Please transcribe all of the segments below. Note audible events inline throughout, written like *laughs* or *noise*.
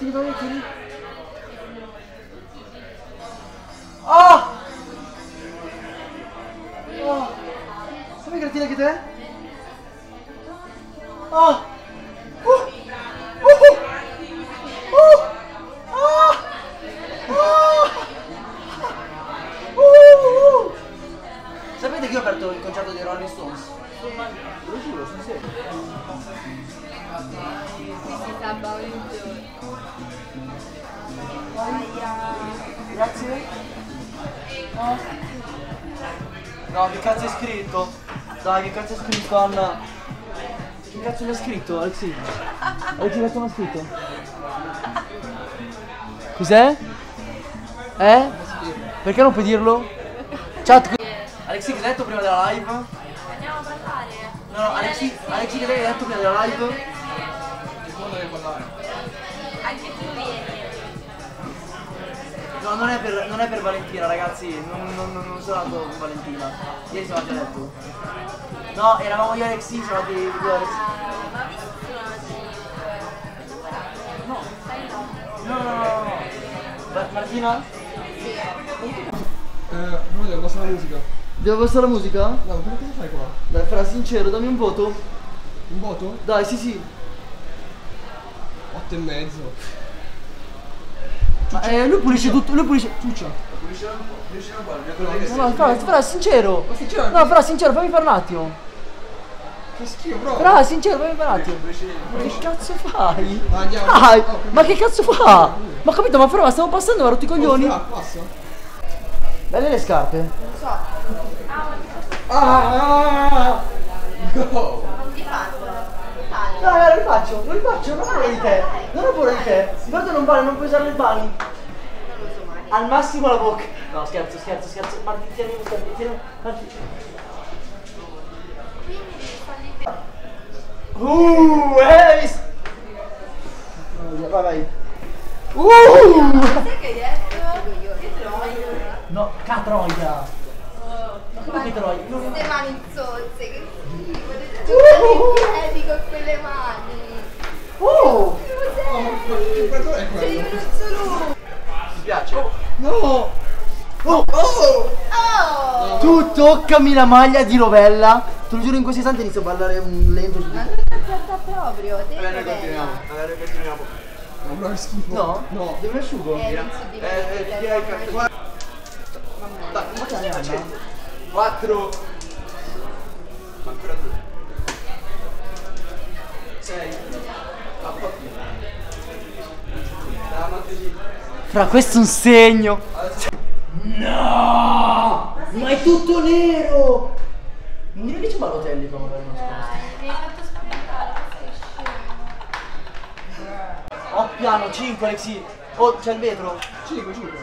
grattini, fammi grattini. Oh! Oh! Fammi grattini anche te. Oh! Uh! Uh! Uh! Ah! Ah! Sapete che io ho aperto il concerto dei Rolling Stones? Lo giuro, sul serio. Bavendo. Grazie. No. No, che cazzo è scritto? Dai, che cazzo è scritto, Anna? Che cazzo mi ha scritto, Alexi? Alexi, che cazzo mi ha scritto? Cos'è? Eh? Perché non puoi dirlo? Chat. Alexi, cosa hai detto prima della live? No, Andiamo a parlare. no, Alexi, Alexi, cosa hai detto prima della live? Anche tu vieni. No, non è per, non è per Valentina, ragazzi. Non, non, non, non sono andato con Valentina. Ieri andati a letto. No, eravamo io e Alexi, siamo andati io e Alexi. Sono No, no. no, no, no, no. Ma- Martina? Eh, non devo passare la musica. Devo passare la musica? No, ma cosa fai qua? Dai, fra sincero, dammi un voto. Un voto? Dai, sì, sì. 8 e mezzo. Ma eh, lui pulisce tutto, lui pulisce. Ciuccia. No, no, fra, fra, sincero. Ma sincero? No, fra, sincero, fammi fare un attimo. Che schifo, bro. Fra, sincero, fammi fare un attimo. Ma che cazzo fai? Ma andiamo. Dai, Oh, ma che cazzo fa? Ma ho capito, ma ma stavo passando, mi ha rotto i coglioni. Ah, passa. Belle le scarpe. Non so. Ah! Go! Non ti fatto. No, no, rifaccio, lo rifaccio, non ho paura di te. Non ho paura di te. Guarda non vale, non puoi usare le mani. Al massimo la bocca. No, scherzo, scherzo, scherzo. Marti, tieni, tieni, tieni. Marti. Uh, eh, hai visto? Vai, vai. Uh! Sai che hai detto? Io te lo voglio. No, catroia. Ma come che troia? Non- Queste mani zozze, che schifo. Tutti i piedi con quelle mani. Oh! Che quanto è Cioè piace? No! Oh! Oh! Oh! Tu toccami la maglia di Rovella. Te lo giuro in questo istante inizio a ballare un lento su Ma di non ti proprio. Te Vabbè, noi continuiamo. Vabbè, noi continuiamo. Ma che schifo. No? No. Devo asciugo? Eh. Eh, eh, direi il caffè. Dai, ma che stai facendo? 4 Ma ancora 2 6 A pochino La Montesino Fra questo è un segno. No! Ma è tutto nero! Non dire che c'è Balotelli come avere nascosto. Dai, mi hai fatto spaventare, sei scemo. Oh, piano, 5 Alexi. Oh, c'è il vetro. 5, 5.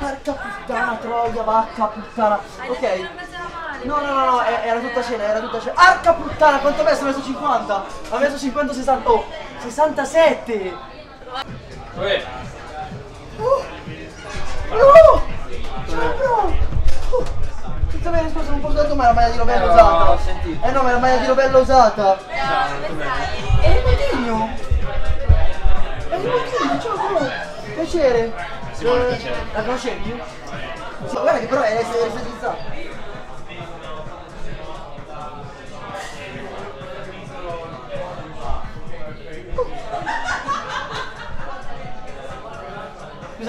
Porca puttana, troia, vacca, puttana. Ok. No, no, no, no, era tutta cena, era tutta cena. Arca puttana, quanto ha messo? Ha messo 50. Ha messo 50, 60. Oh, 67. Uè Oh! No! Ciao, bro! Oh, Tutto bene, scusa, non posso detto ma è la maglia di Rovello Eh, ho usata. sentito. Eh no, ma è la maglia di Rovello usata. Stai? È il Montigno! È il Montigno, ciao bro! Piacere! Eh, La conoscevi? Sì, guarda che però è estetizzata.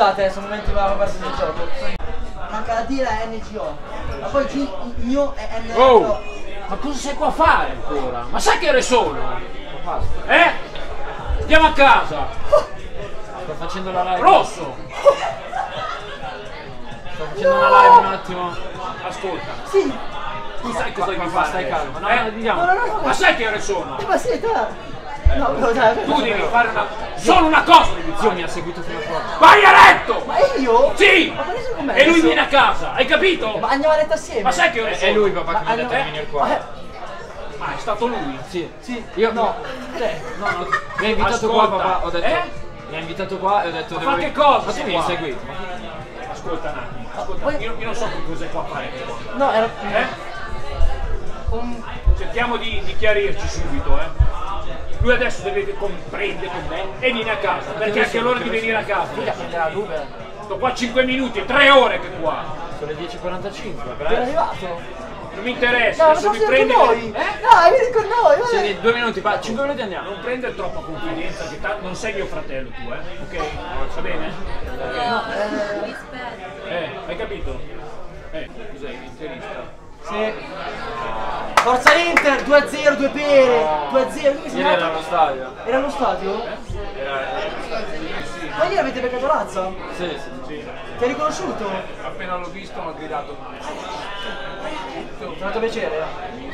Scusate, sono momenti ma perso del gioco. Manca la tira è NGO. Ma poi il mio è NGO. Oh! Ma cosa sei qua a fare ancora? Ma sai che ore sono? Eh? Andiamo a casa! Sto facendo la live Rosso! Sto facendo una live un attimo Ascolta, Sì, tu sai cosa devi fare? stai calmo, no, eh? no, diciamo. No, no, no, Ma sai che ore sono? ma sì, dai. No, però dai. Tu devi fare una... Solo una cosa fare! mi ha seguito fino a qua Vai a letto! Ma io? Sì! Ma quali sono con me? E lui adesso? viene a casa, hai capito? Ma andiamo a letto assieme. Ma sai che ore È, lui papà che mi ha detto di venire qua Eh, Ma è stato lui? Sì Sì, Io no. Cioè, No, no Mi ha invitato qua papà Ho detto eh? Mi ha invitato qua e ho detto Ma devo che cosa Ma tu mi hai seguito Ascolta un attimo, ascolta, poi- io, io non so che cos'è qua a fare. no, era Eh? un... Cerchiamo di, di chiarirci subito, eh. Lui adesso deve comprendere con me e viene a casa, perché è anche l'ora di venire a casa. Sto qua 5 minuti, 3 ore che qua. Sono le 10.45, È però. arrivato. Non mi interessa, No, adesso mi con prendi. noi. Eh? Dai, vieni con noi. vai. Sì, due minuti, pa- cinque minuti andiamo. Non prendere troppa confidenza, che tanto non sei mio fratello tu, eh? Ok? Va bene? No, rispetto. Eh, hai capito? Eh, cos'è, interista? Sì. Forza Inter, 2-0, due pere. 2-0. Dove sei Ieri era andato? allo stadio. Era allo stadio? Ma ieri avete beccato Lazza? Sì, sì, sì. Ti ha riconosciuto? Appena l'ho visto mi ha gridato Ti ha fatto piacere?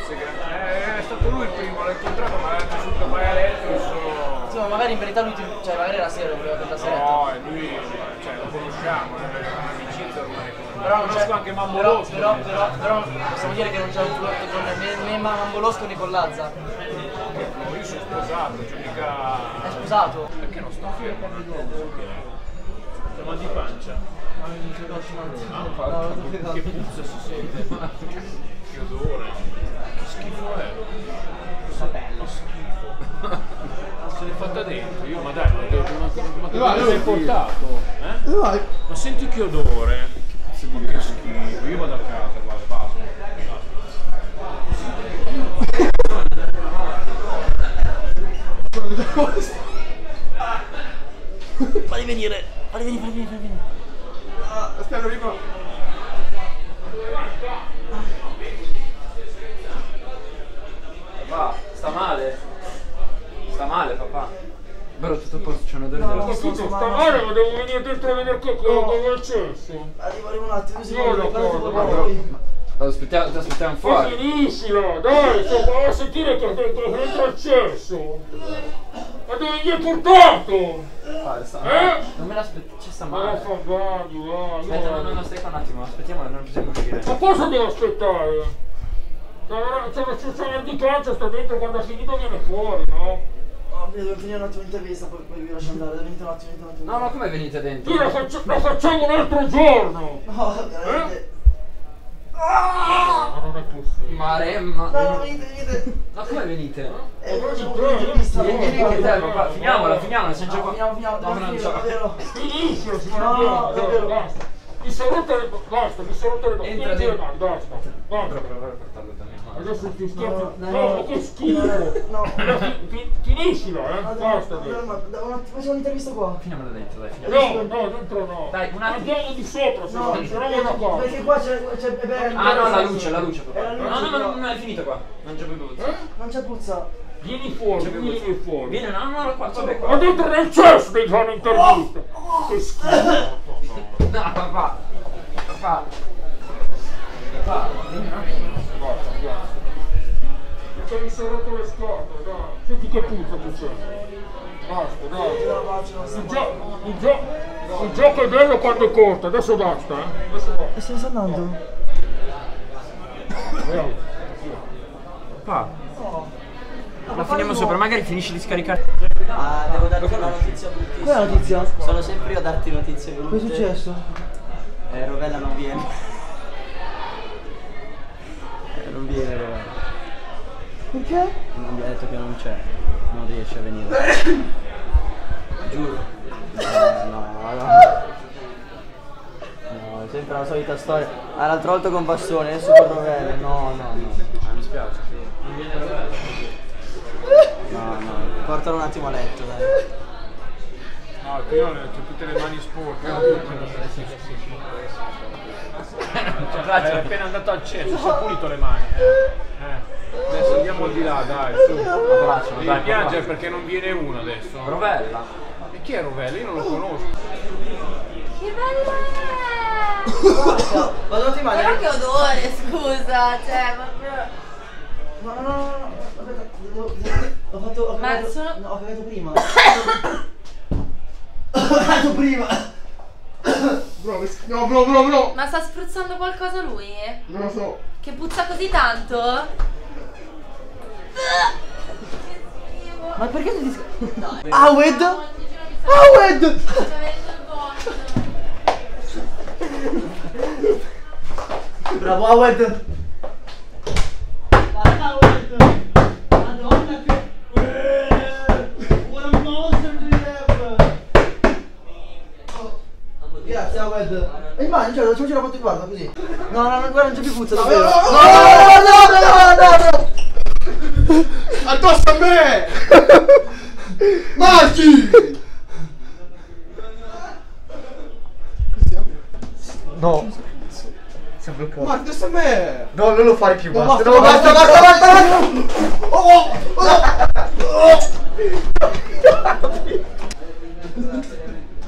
eh, è stato lui il primo, l'ho incontrato, ma l'ha subito poi a letto e sono... Insomma, magari in verità lui ti... Cioè, magari era serio, voleva prendere serio. No, e lui, cioè, lo conosciamo, è ormai. Però non c'è... Conosco anche Mambo però, Losco. però, però, però, possiamo dire che non c'è un flirto con né, né Mambo Losco né con Lazza. No, io sono sposato, cioè mica... È sposato? Perché non sto fermo? Ma di pancia. Che puzza si sente. Che odore. Che schifo è. Sapello schifo. Se l'è fatta dentro, io ma dai, ma, ma, ma che Vai, cosa hai vai. portato? Eh? Ma senti che odore? Ma che schifo, io vado a casa, guarda, basta. Fagli venire, fagli venire, fagli venire, fagli venire. Aspetta, arrivo. Papà, sta male. Sta male, papà. Però tutto a posto, c'è un odore No, della no, Capito, sto sta male. male, ma devo venire dentro a vedere che No. cosa è successo. Arrivo, arrivo un attimo, si poi. Aspettiamo, ti aspettiamo Ma fuori. finiscila, dai, qua a sentire che dentro è accesso. Ma dove mi hai portato? Sta- Eh? Non me l'aspetto, ci sta Ma male. fa guardi, va, Aspetta, no, no, no, stai qua un attimo, aspettiamo, non possiamo uscire. Ma cosa devo aspettare? C'è c'è una di pancia, sta dentro quando ha finito viene fuori, no? Devo finire un attimo l'intervista, poi, poi vi lascio andare. Venite un attimo, venite un attimo. No, ma come venite dentro? Io la, faccio- la facciamo un altro giorno! No, veramente. Ma non è possibile. Maremma. No, no, venite, venite. Ma come venite? Eh, facciamo un'intervista. Vieni, vieni te, papà. Finiamola, finiamola, siamo già qua. finiamo, finiamo, No, non finire, davvero. Finiscilo, si No, no, davvero. basta. Mi rotte le basta, mi rotte le Entra dentro. basta. Basta. Però per portarlo da mia madre. Adesso ti scherzo. no, No, no. ma che schifo! No. Ma fi- fi- Finiscila, eh! Basta no, da- attimo, Facciamo un'intervista qua. Finiamola dentro, dai, finiamola. No, no, dentro no. Dai, un attimo. Andiamo di sopra, se No, no, se no vado a casa. perché qua c'è, c'è è bello. Ah no, la luce, la luce, No, no, no, però. no, è finito qua. Non c'è più luce. Non c'è puzza. Vieni fuori, vieni fuori. Vieni, no, no, qua, vabbè, Ma qua. dentro nel cesso devi fare un'intervista. Che schifo. No, papà. Papà. Papà, basta. Perché mi sono rotto le scarpe, dai. Senti che puzza che c'è. Basta, sta Il, gio- il, gio- il gioco è bello quando è corto, adesso basta, eh. Adesso basta. E sta andando? Andiamo. Papà. No. La finiamo sopra, magari finisci di scaricare. Ah, devo darti una notizia bruttissima. Qual è la notizia? Sono sempre io a darti notizie Cosa è brutte. successo? Eh, Rovella non viene. Eh, non viene. Perché? Non mi ha detto che non c'è. Non riesce a venire. *coughs* Giuro. Eh, no, no. *coughs* No, è sempre la solita storia. Ah, l'altra volta con Bastone, adesso con Rovella. No, no, no. Ah, mi spiace. Non viene Roberto. No, no. Portalo un attimo a letto, dai. No, qui ho le- c'ho tutte le mani sporche. Cioè, è appena andato al cesso, si è pulito le mani. Eh. Eh. Adesso andiamo di là, dai, su. Abbraccio, Devi dai, piangere perché non viene uno adesso. Rovella. E chi è Rovello? Io non lo conosco. Che bella è! Ma non ti Però che odore, scusa, cioè, ma proprio... No, no, no, no, no, aspetta, ho fatto, ho Ma cagato, sono- no, ho cagato prima. *coughs* *coughs* *coughs* ho cagato prima. Bro, no, bro, bro, bro. Ma sta spruzzando qualcosa lui? Non lo so. Che puzza così tanto? Ma perché tu ti... Awed? Awed! Bravo Awed! Madonna che... grazie, Awed. E in bagno, cioè, facciamoci la foto, guarda, così. No, no, no, guarda, non c'è più puzza, davvero. no, no, no, no, no, no. Addosso a me! Marchi! No. Si è bloccato. Marchi, addosso a me! No, non lo fai più, No, basta. basta, No, basta, basta, basta, basta, basta. Oh, oh,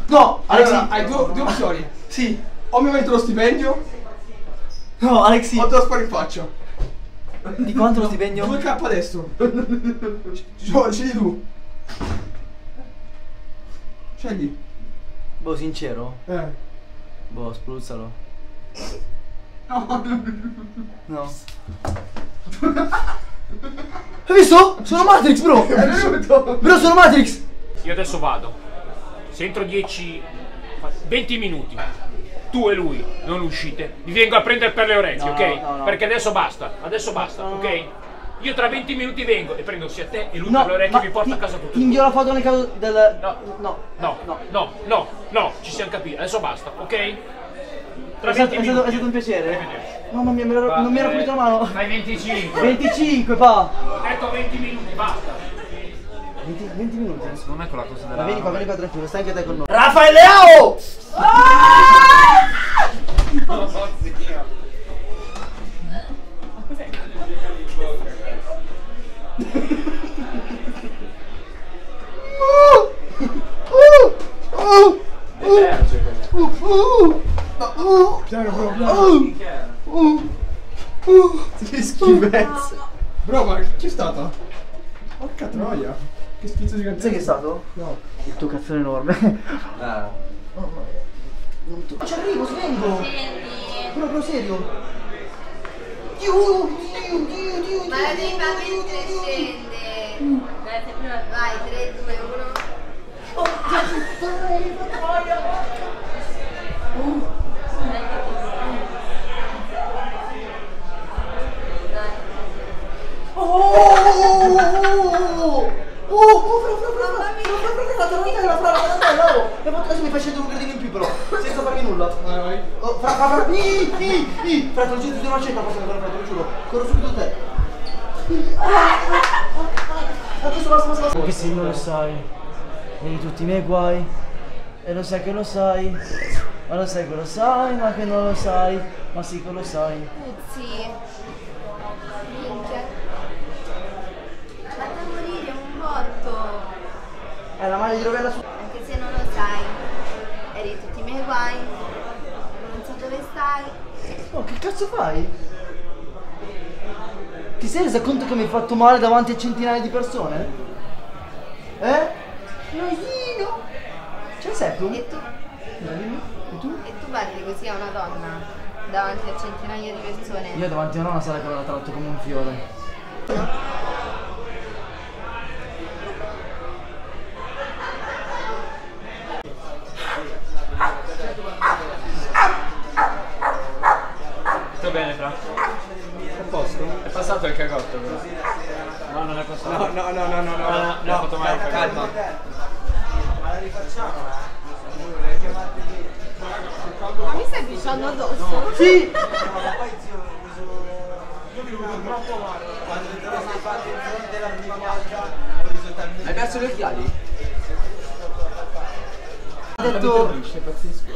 No, Alexi. Allora, hai due, due opzioni. *laughs* Sì. O mi aumento lo stipendio, No, Alexi. o te lo sparo in faccia. Di quanto lo stipendio? 2k adesso. *laughs* Scegli scegli tu. Scegli. Boh, sincero? Eh. Boh, spruzzalo. No, No. *laughs* Hai visto? Sono Matrix, bro! È venuto. Bro, sono Matrix! Io adesso vado. Se entro 10, 20 minuti tu e lui non uscite, vi vengo a prendere per le orecchie, No, ok? no, no. Perché adesso basta, adesso basta, ok? Io tra 20 minuti vengo e prendo sia te e lui per le orecchie e vi porto a casa tutti. Ti invio la foto nel caso del... No, no, no, no, no, no, ci siamo capiti, adesso basta, ok? Tra È stato, 20 è, stato, è stato un piacere. Mamma mia, me lo- non mi ero pulito la mano. Fai 25. 25, pa! Ho detto 20 minuti, basta. 20, 20 minuti. Secondo me quella cosa Ma della... vieni qua, vieni qua tranquillo, stai anche te con noi. Raffaele Leao! Piano, bro, piano. Che schifezza. Bro, ma chi è stata? Porca troia. Che schizzo di Sai che è stato? No. Il tuo cazzone enorme. *laughs* Ah. Non tu- Ci arrivo, svengo! Scendi. Proprio serio! Dio, Dio, Dio, Dio, Ma la devi fare mentre scende. Vai, 3, 2, 1. Oh, i, i, fra, te lo giuro, ti do una cetta, posso andare, fra, te lo giuro. Corro subito te. Adesso basta, basta, basta. Anche se non lo sai, negli tutti i miei guai, e lo sai che lo sai, ma lo sai che lo sai, ma che non lo sai, ma sì che lo sai. Puzzi. Minchia. Da morire un botto. È la maglia di Rovella su... Anche se non lo sai. Eri tutti i miei guai. Non so dove stai. Oh, che cazzo fai? Ti sei resa conto che mi hai fatto male davanti a centinaia di persone? Eh? Noino! C'è Septum? E tu, E tu? e tu parli così a una donna davanti a centinaia di persone. Io davanti a nonna sarei che la tratto come un fiore. Tutto l'ha no, fatto mai calma. calma. Ma la rifacciamo, eh? Ma mi stai pisciando addosso? No. Sì! Hai perso gli occhiali? Ha detto,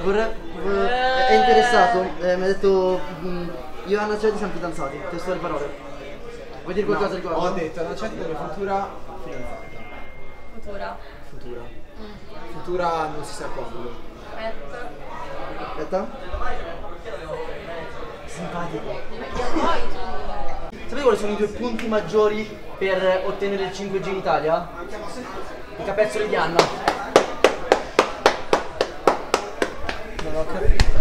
vorrei, vorrei, è eh. interessato, eh, mi ha detto mm, io e Anna Cetti siamo fidanzati, testo le parole. Vuoi dire qualcosa no, riguardo? Ho detto Anna Cetti della futura fidanzata. Futura. Futura. Futura non si sa quando. Aspetta. Aspetta. Simpatico. Sapete quali sono i due punti maggiori per ottenere il 5G in Italia? I capezzoli di Anna. Non ho capito.